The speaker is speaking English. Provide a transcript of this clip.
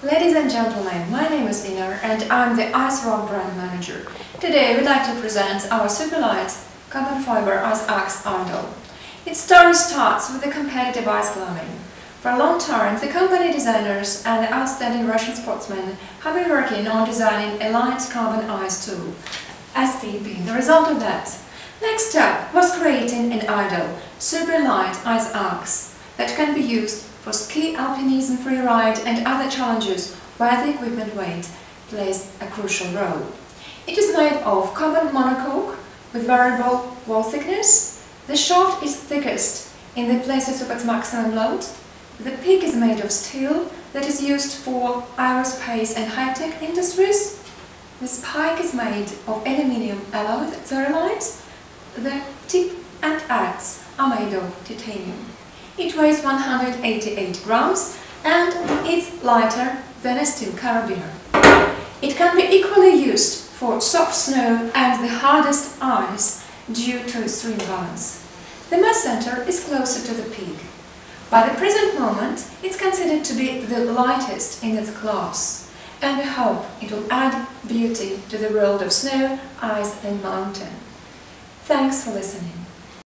Ladies and gentlemen, my name is Ina and I'm the Ice Rock brand manager. Today we'd like to present our super light carbon fiber Ice Axe Idol. Its story starts with the competitive ice climbing. For a long time, the company designers and the outstanding Russian sportsmen have been working on designing a light carbon ice tool, STP. The result of that Next step was creating an idol, super light ice axe, that can be used for ski alpinism freeride and other challenges where the equipment weight plays a crucial role. It is made of carbon monocoque with variable wall thickness. The shaft is thickest in the places of its maximum load. The pick is made of steel that is used for aerospace and high-tech industries. The spike is made of aluminium alloy that's very light the tip and adze are made of titanium. It weighs 188 grams and it's lighter than a steel carabiner. It can be equally used for soft snow and the hardest ice due to its balance. The mass center is closer to the pick. By the present moment, it's considered to be the lightest in its class, and we hope it will add beauty to the world of snow, ice and mountain. Thanks for listening.